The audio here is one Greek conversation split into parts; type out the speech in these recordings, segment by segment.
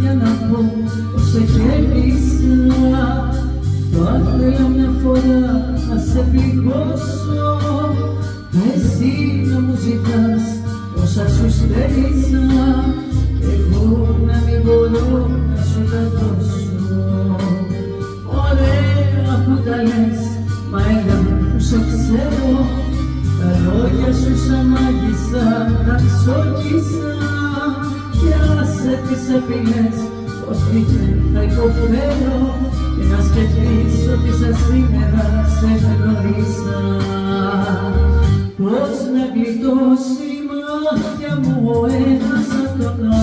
για να πω πως σε κέρδισα Θα ήθελα μια φορά να σε πληγώσω. Εσύ να μου ζητάς όσα σου στέρισα Εγώ να μην μπορώ να σου τα δώσω. Ωραία που τα λες, μα εγώ που σε ξέρω Τα λόγια σου σαν μάγισσα, τα ξόκισα τις απειλές πως δίχτυ θα υποφέρω και να σκεφτείς ότι σαν σήμερα σε γνωρίσα. Πως να γλιτώσει η μάτια μου ο ένας από τον άλλο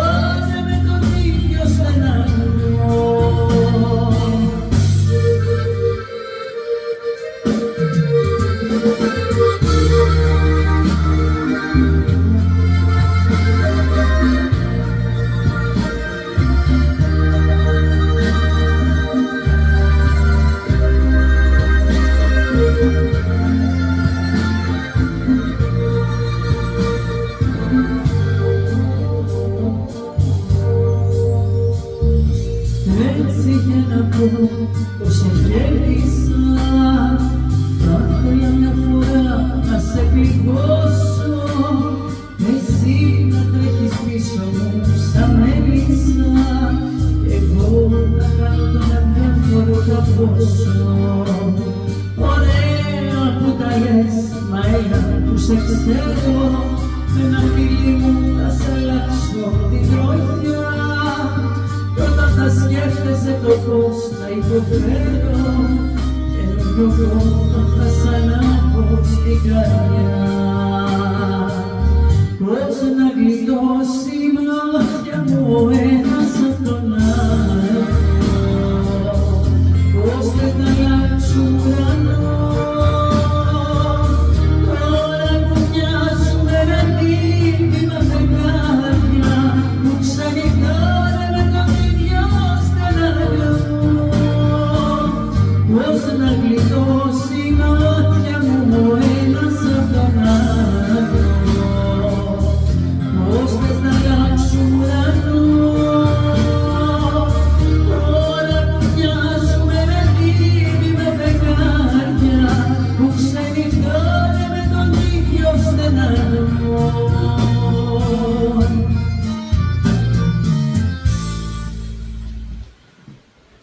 Oh. Σε ξέρω Με ένα φίλι μου θα σε αλλάξω την τροχιά κι όταν θα σκέφτεσαι το πώς θα υποφέρω καινούριο κόσμο θα σ' ανάβω στην καρδιά. Πώς να γλιτώσει η μάτια μου Πώς να